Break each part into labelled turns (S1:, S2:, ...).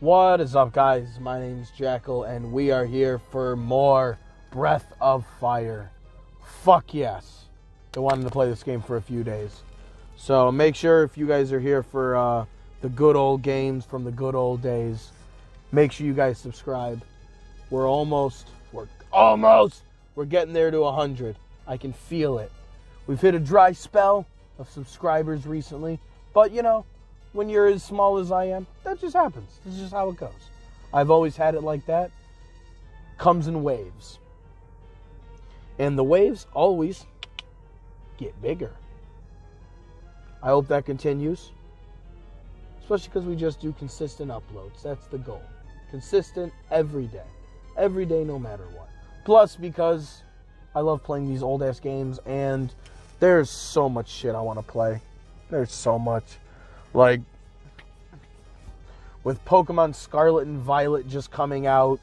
S1: What is up, guys? My name's Jackal, and we are here for more Breath of Fire. Fuck yes. I wanted to play this game for a few days. So make sure if you guys are here for uh, the good old games from the good old days, make sure you guys subscribe. We're almost, we're almost, we're getting there to 100. I can feel it. We've hit a dry spell of subscribers recently, but you know, when you're as small as I am, that just happens. This is just how it goes. I've always had it like that. Comes in waves. And the waves always get bigger. I hope that continues. Especially because we just do consistent uploads. That's the goal. Consistent every day. Every day, no matter what. Plus, because I love playing these old ass games and there's so much shit I want to play. There's so much. Like, with Pokemon Scarlet and Violet just coming out,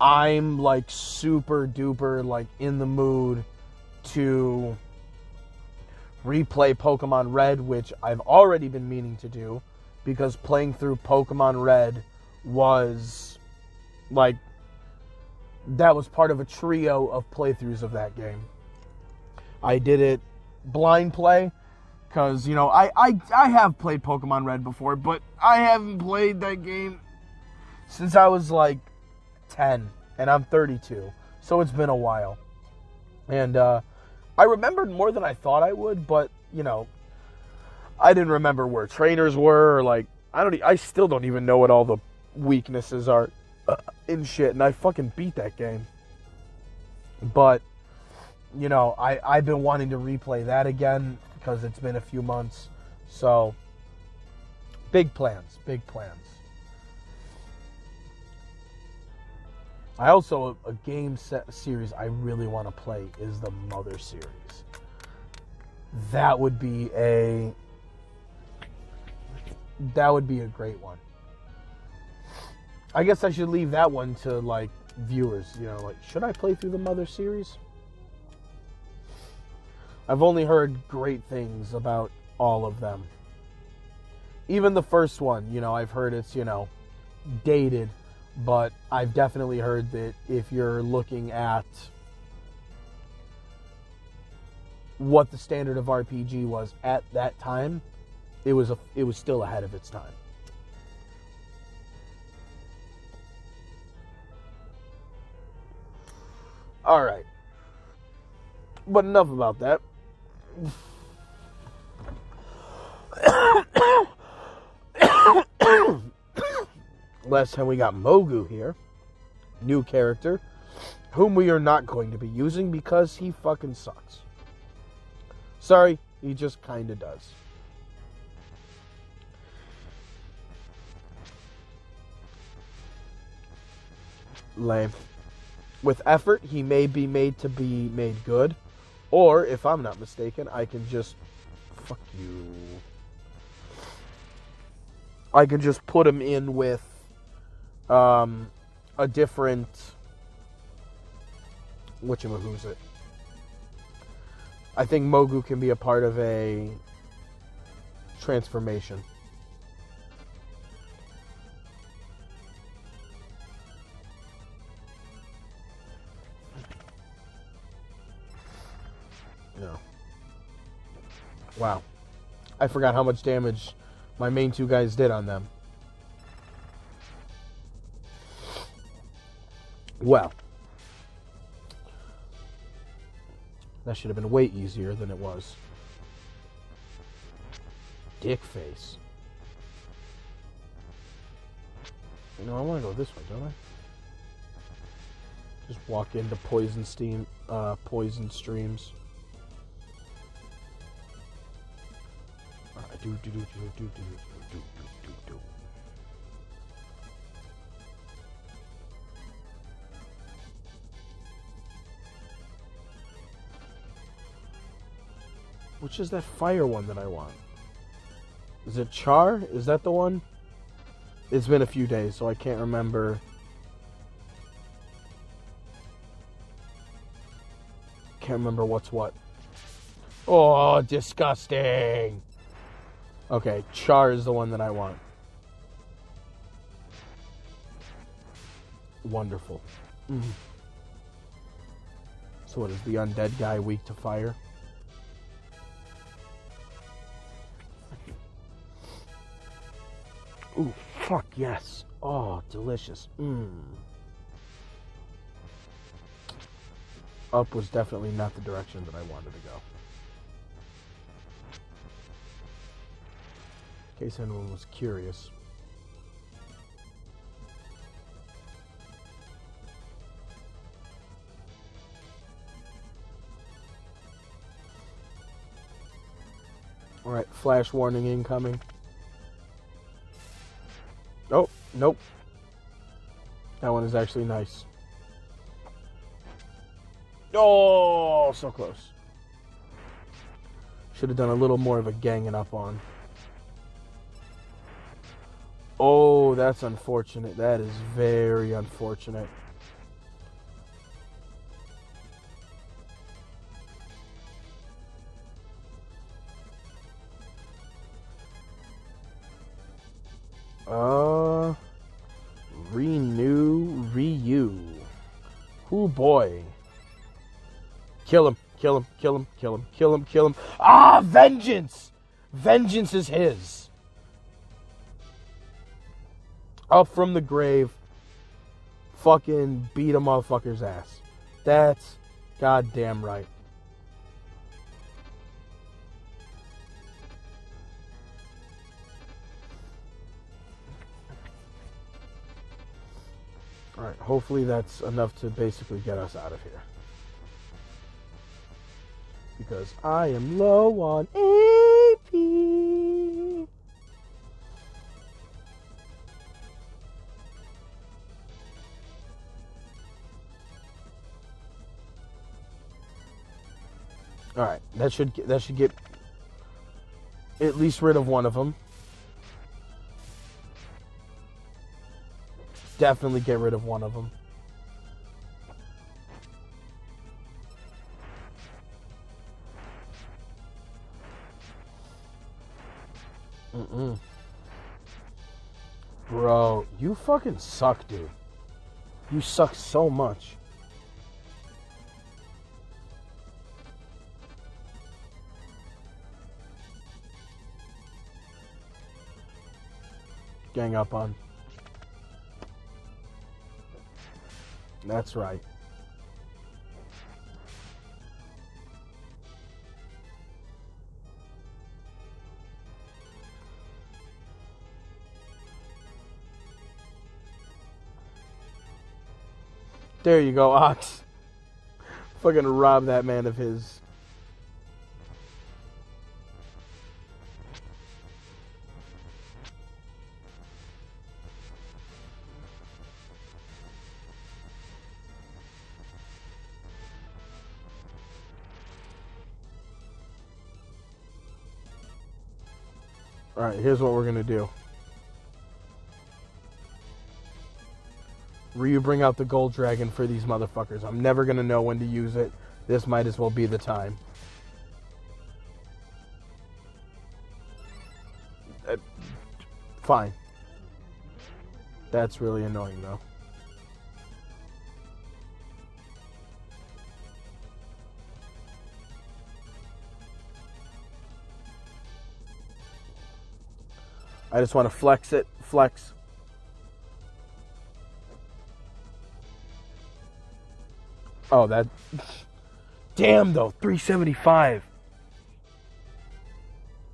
S1: I'm like super duper like in the mood to replay Pokemon Red, which I've already been meaning to do because playing through Pokemon Red was like that was part of a trio of playthroughs of that game. I did it blind play because you know I, I I have played Pokemon Red before, but I haven't played that game since I was like 10, and I'm 32, so it's been a while. And uh, I remembered more than I thought I would, but you know, I didn't remember where trainers were, or like I don't, I still don't even know what all the weaknesses are uh, in shit, and I fucking beat that game. But you know, I I've been wanting to replay that again because it's been a few months. So, big plans, big plans. I also a game set series I really want to play is the Mother series. That would be a that would be a great one. I guess I should leave that one to like viewers, you know, like should I play through the Mother series? I've only heard great things about all of them. Even the first one, you know, I've heard it's, you know, dated, but I've definitely heard that if you're looking at what the standard of RPG was at that time, it was a, it was still ahead of its time. All right. But enough about that. Last time we got Mogu here, new character, whom we are not going to be using because he fucking sucks. Sorry, he just kinda does. Lame. With effort, he may be made to be made good. Or, if I'm not mistaken, I can just. Fuck you. I can just put him in with um, a different. Whatchamahoo's it? I think Mogu can be a part of a transformation. No. Wow. I forgot how much damage my main two guys did on them. Well. That should have been way easier than it was. Dick face. You know, I want to go this way, don't I? Just walk into poison steam, uh, poison streams. Do do do do do do do do do do. Which is that fire one that I want? Is it Char? Is that the one? It's been a few days, so I can't remember. Can't remember what's what. Oh, disgusting! Okay, Char is the one that I want. Wonderful. Mm. So what is the undead guy weak to fire? Ooh, fuck yes. Oh, delicious. Mmm. Up was definitely not the direction that I wanted to go. In case anyone was curious. Alright, flash warning incoming. Oh, nope. That one is actually nice. Oh, so close. Should have done a little more of a ganging up on. Oh, that's unfortunate. That is very unfortunate. Uh, renew, Ryu. Oh boy. Kill him, kill him, kill him, kill him, kill him, kill him. Ah, vengeance! Vengeance is his. Up from the grave, fucking beat a motherfucker's ass. That's goddamn right. Alright, hopefully that's enough to basically get us out of here. Because I am low on that should that should get at least rid of one of them. Definitely get rid of one of them. Mm-mm. Bro, you fucking suck, dude. You suck so much. Gang up on. That's right. There you go, Ox. Fucking rob that man of his. Here's what we're gonna do. Ryu bring out the gold dragon for these motherfuckers. I'm never gonna know when to use it. This might as well be the time. Uh, fine. That's really annoying though. I just want to flex it, flex. Oh, that. Damn, though, 375.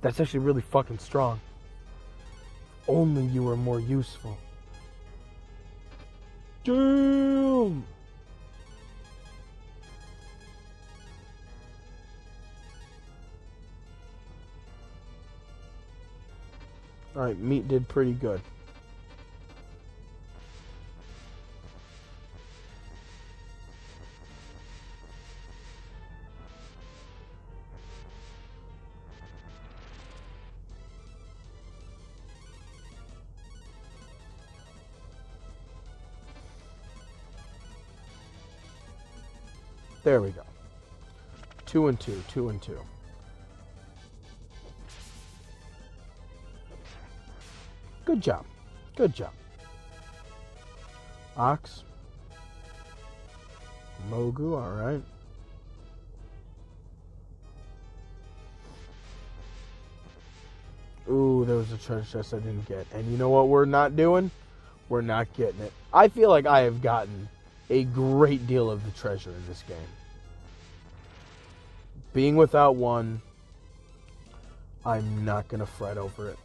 S1: That's actually really fucking strong. Only you are more useful. Damn! Alright, meat did pretty good. There we go. Two and two, two and two. Good job. Good job. Ox, Mogu, alright. Ooh, there was a treasure chest I didn't get. And you know what we're not doing? We're not getting it. I feel like I have gotten a great deal of the treasure in this game. Being without one, I'm not going to fret over it.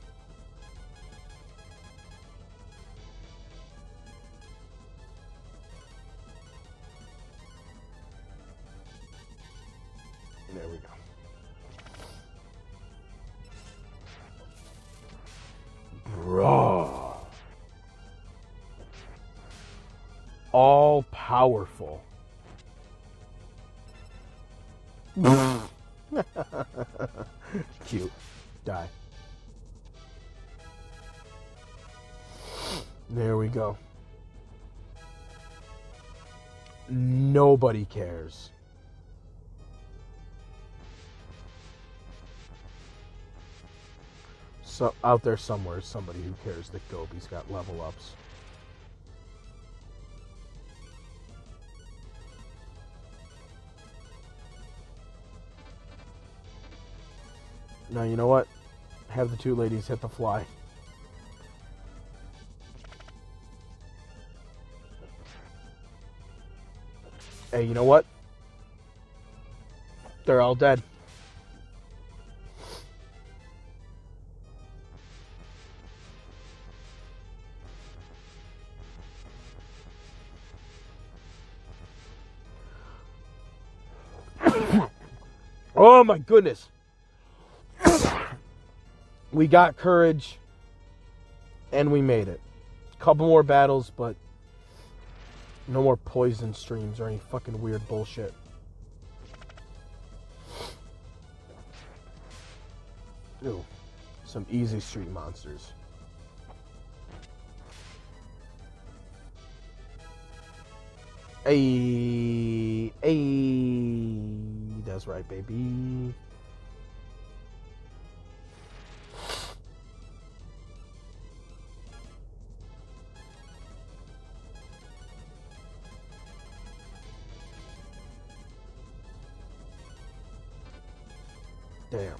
S1: All powerful. Cute. Die. There we go. Nobody cares. So out there somewhere is somebody who cares that Gobi's got level ups. Now you know what? Have the two ladies hit the fly. Hey, you know what? They're all dead. oh my goodness. We got courage and we made it. A Couple more battles, but no more poison streams or any fucking weird bullshit. Ooh, some easy street monsters. Hey, hey, that's right, baby. Damn.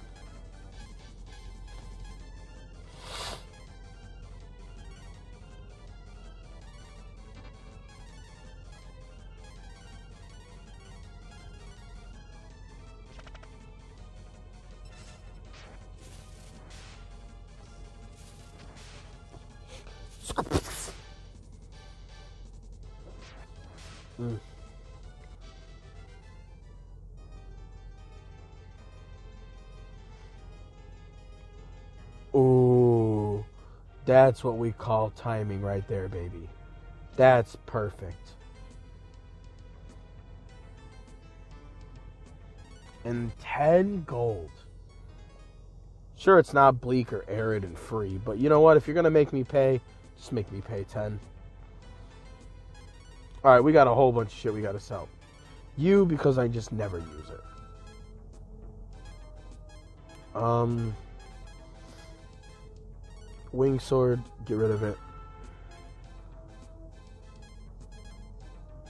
S1: Mm. Ooh, that's what we call timing right there, baby. That's perfect. And 10 gold. Sure, it's not bleak or arid and free, but you know what? If you're going to make me pay, just make me pay 10. Alright, we got a whole bunch of shit we got to sell. You, because I just never use it. Um. Wing sword, get rid of it.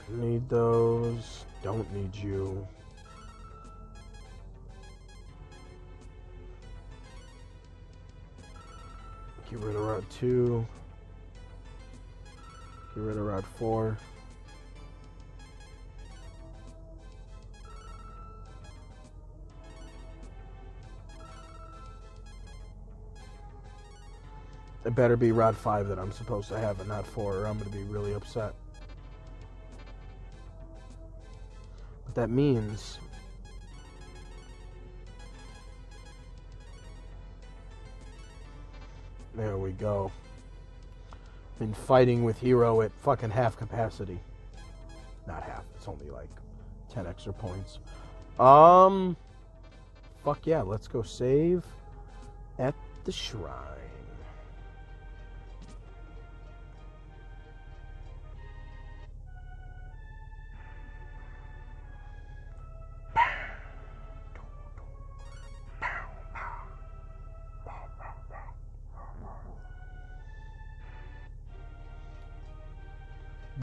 S1: Need those. Don't need you. Get rid of rod 2. Get rid of rod 4. It better be rod 5 that I'm supposed to have and not 4 or I'm going to be really upset. But that means There we go. Been fighting with Hero at fucking half capacity. Not half, it's only like 10 extra points. Um fuck yeah, let's go save at the shrine.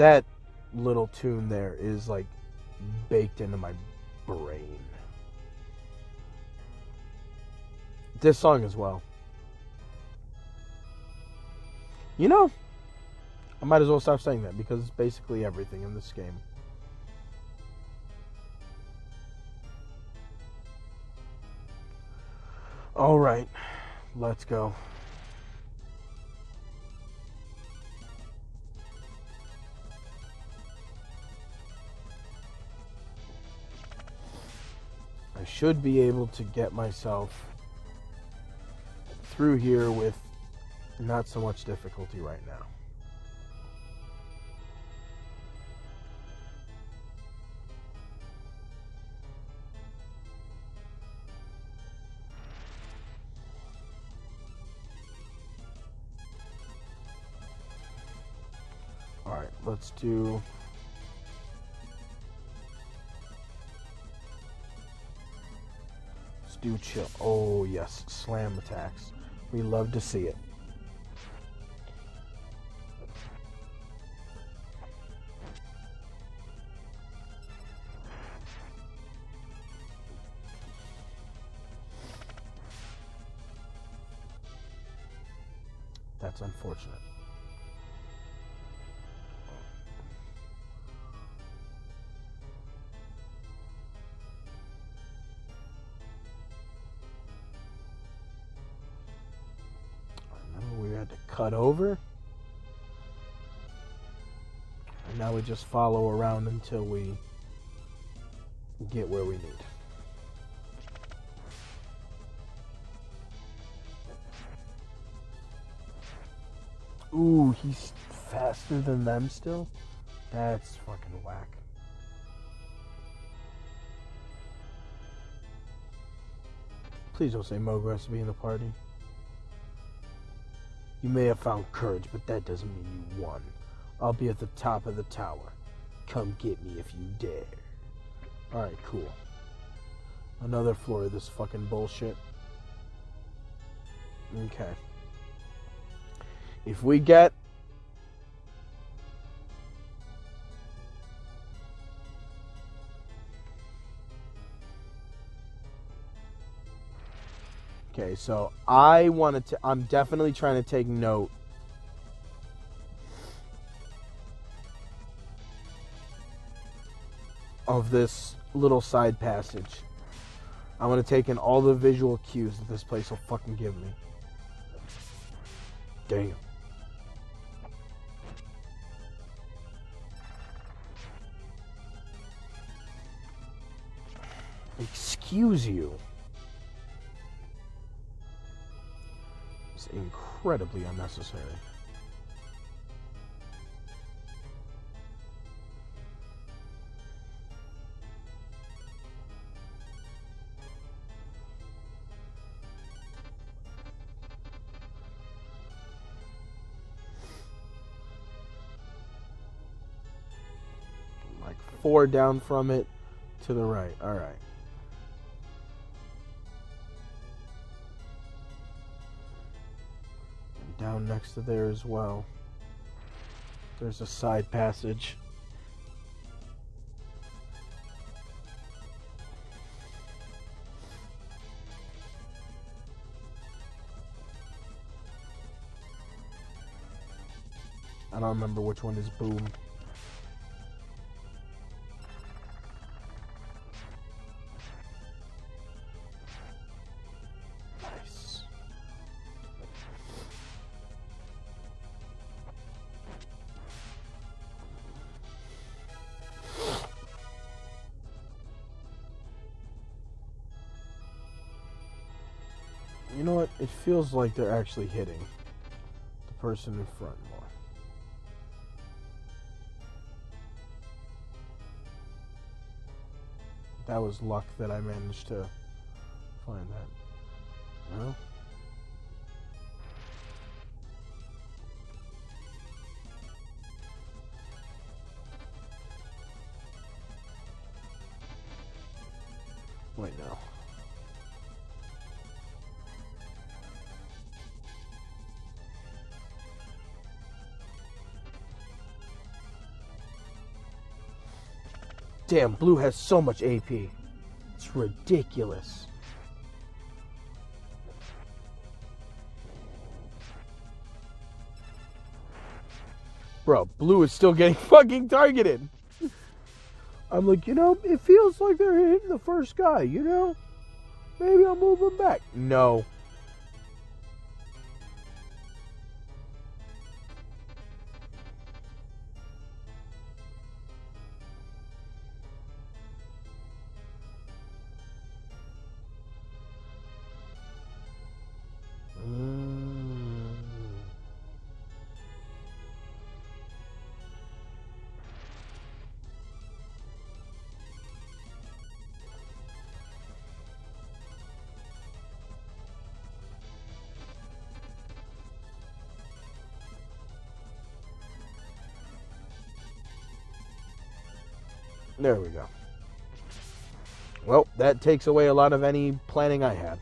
S1: That little tune there is like baked into my brain. This song as well. You know, I might as well stop saying that because it's basically everything in this game. All right, let's go. Should be able to get myself through here with not so much difficulty right now. Alright, let's do do chill. Oh yes, slam attacks. We love to see it. That's unfortunate. Cut over? And now we just follow around until we get where we need. Ooh, he's faster than them still? That's fucking whack. Please don't say Mogu has to be in the party. You may have found courage, but that doesn't mean you won. I'll be at the top of the tower. Come get me if you dare. Alright, cool. Another floor of this fucking bullshit. Okay. If we get So I wanted to I'm definitely trying to take note of this little side passage. I want to take in all the visual cues that this place will fucking give me. Damn. Excuse you. Incredibly unnecessary. Like four down from it to the right. All right. Next to there as well. There's a side passage. I don't remember which one is boom. You know what? It feels like they're actually hitting the person in front more. That was luck that I managed to find that. Damn, Bleu has so much AP. It's ridiculous. Bro, Bleu is still getting fucking targeted. I'm like, you know, it feels like they're hitting the first guy, you know? Maybe I'll move them back. No. There we go. Well, that takes away a lot of any planning I had.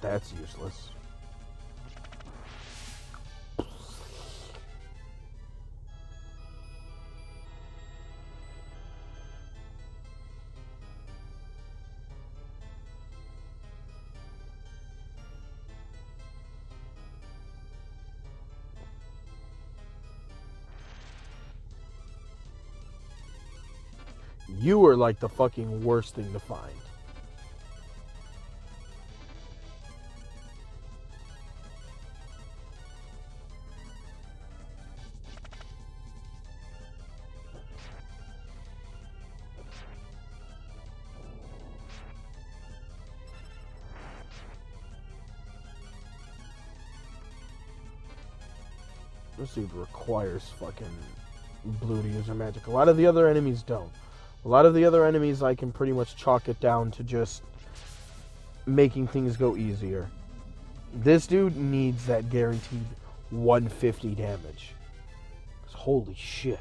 S1: That's useless. You are like the fucking worst thing to find. This dude requires fucking Bleu to use her magic. A lot of the other enemies don't. A lot of the other enemies, I can pretty much chalk it down to just making things go easier. This dude needs that guaranteed 150 damage. Holy shit.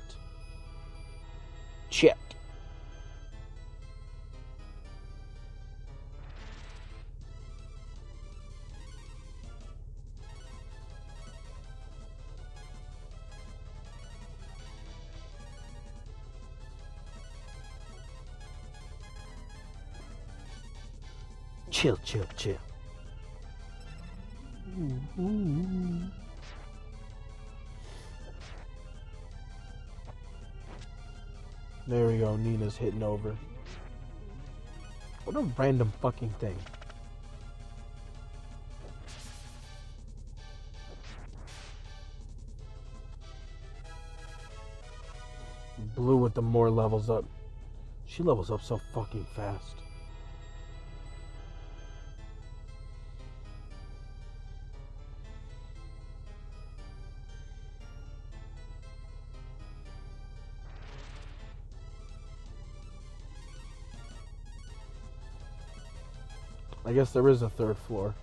S1: Check. Chill, chill, chill. There we go. Nina's hitting over. What a random fucking thing. Bleu with the more levels up. She levels up so fucking fast. I guess there is a third floor.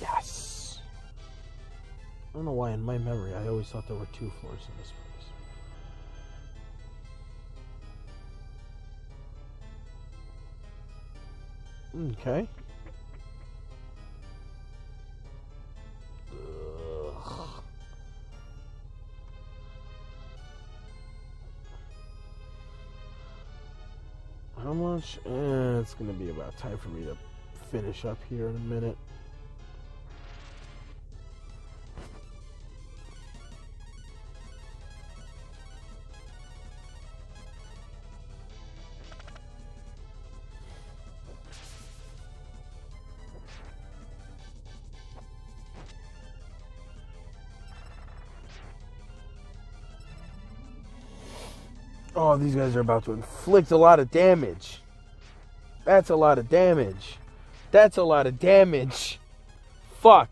S1: Yes. I don't know why in my memory I always thought there were two floors in this place. Okay. Much? Eh, it's gonna be about time for me to finish up here in a minute. Oh, these guys are about to inflict a lot of damage. That's a lot of damage. That's a lot of damage. Fuck.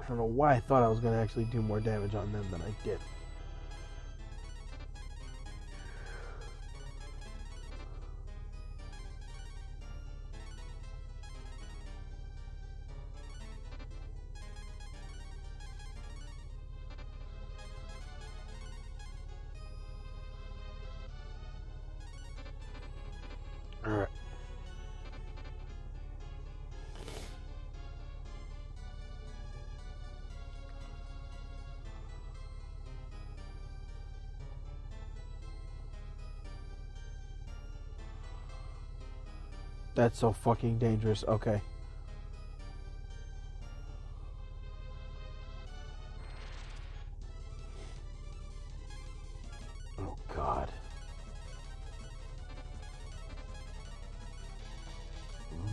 S1: I don't know why I thought I was going to actually do more damage on them than I did. That's so fucking dangerous. Okay. Oh god.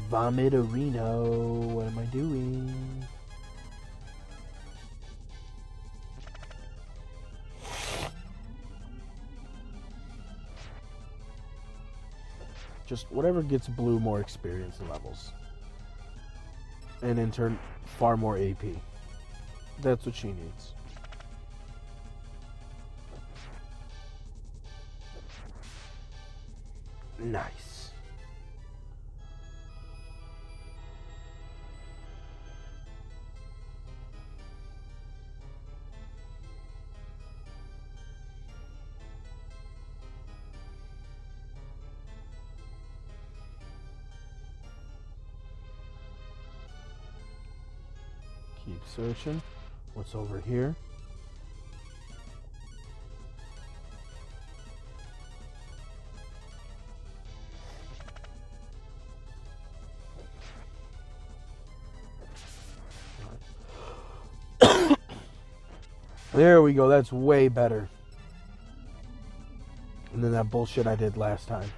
S1: Vomitorino. What am I doing? Just whatever gets Bleu more experience levels. And in turn, far more AP. That's what she needs. Nice. Searching. What's over here? There we go. That's way better. And then that bullshit I did last time.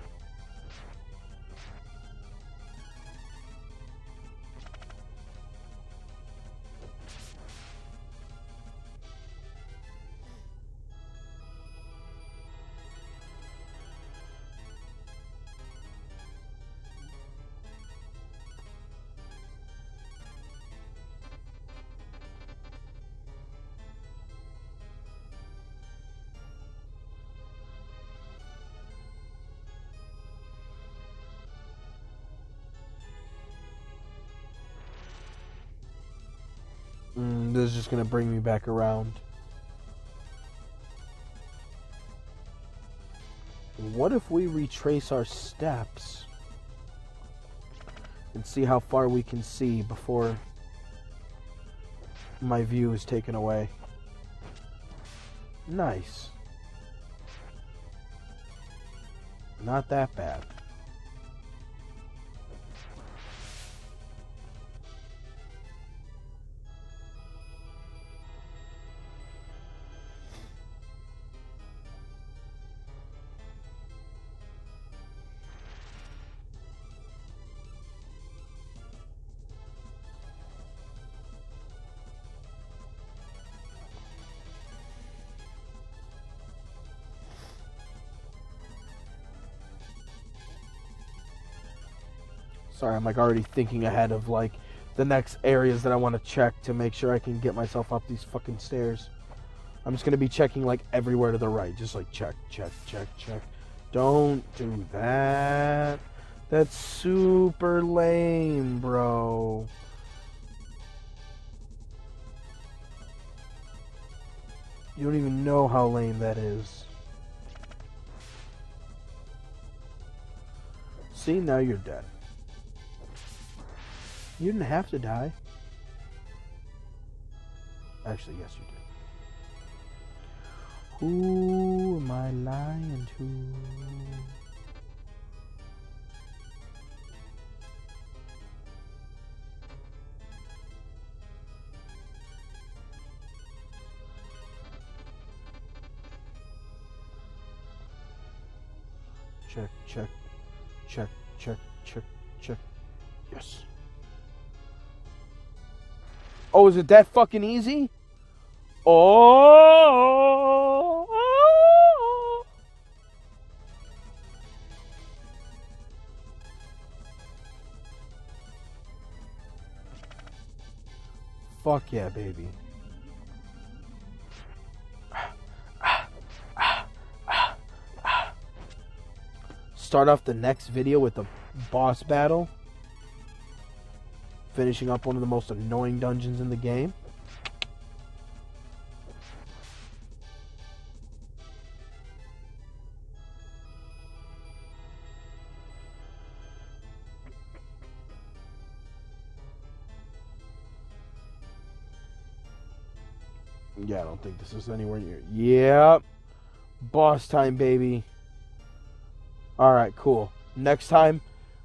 S1: Just gonna bring me back around. What if we retrace our steps and see how far we can see before my view is taken away? Nice. Not that bad. Sorry, I'm like already thinking ahead of like the next areas that I want to check to make sure I can get myself up these fucking stairs. I'm just gonna be checking like everywhere to the right, just like check, check, check, check. Don't do that. That's super lame, bro. You don't even know how lame that is. See, now you're dead. You didn't have to die. Actually, yes, you did. Who am I lying to? Check, check, check, check, check, check. Yes. Oh, is it that fucking easy? Oh. Fuck yeah, baby. Start off the next video with a boss battle finishing up one of the most annoying dungeons in the game. Yeah, I don't think this is anywhere near. Yep. Boss time, baby. Alright, cool. Next time,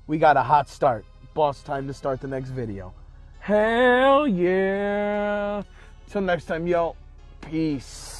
S1: we got a hot start. Boss, time to start the next video. Hell yeah. Till next time, y'all. Peace.